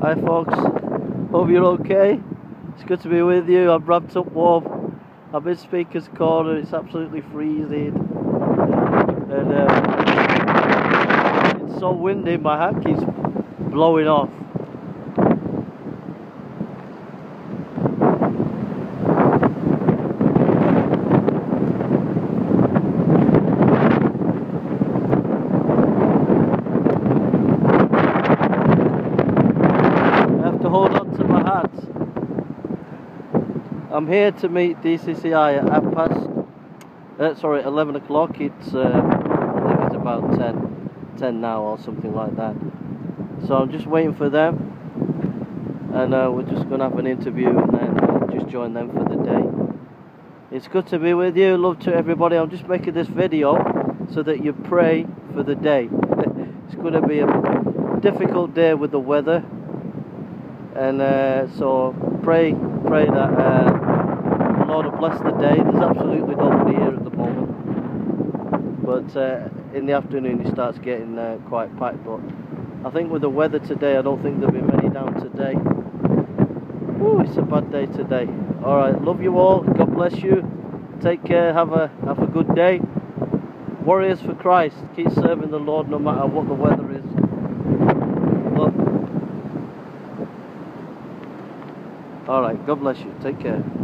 Hi folks, hope you're okay. It's good to be with you. I've wrapped up warm. I'm in Speaker's Corner, it's absolutely freezing. And uh, it's so windy, my hat keeps blowing off. I have to hold on to my. I'm here to meet DCCI at half past, uh, sorry, 11 o'clock. It's, uh, I think it's about 10, 10 now or something like that. So I'm just waiting for them. And uh, we're just going to have an interview and then uh, just join them for the day. It's good to be with you. Love to everybody. I'm just making this video so that you pray for the day. it's going to be a difficult day with the weather and uh, so pray pray that uh, the Lord will bless the day. There's absolutely nobody here at the moment. But uh, in the afternoon it starts getting uh, quite packed. But I think with the weather today I don't think there'll be many down today. Ooh, it's a bad day today. Alright love you all. God bless you. Take care. Have a have a good day. Warriors for Christ. Keep serving the Lord no matter what the weather is love Alright, God bless you. Take care.